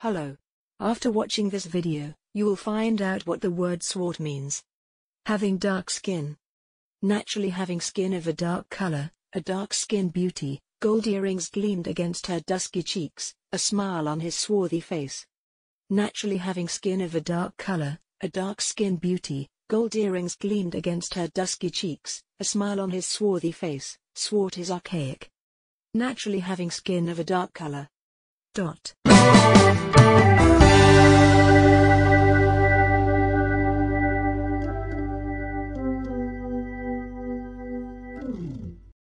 Hello. After watching this video, you will find out what the word swart means. Having dark skin. Naturally having skin of a dark color, a dark skin beauty, gold earrings gleamed against her dusky cheeks, a smile on his swarthy face. Naturally having skin of a dark color, a dark skin beauty, gold earrings gleamed against her dusky cheeks, a smile on his swarthy face, swart is archaic. Naturally having skin of a dark color. Dot.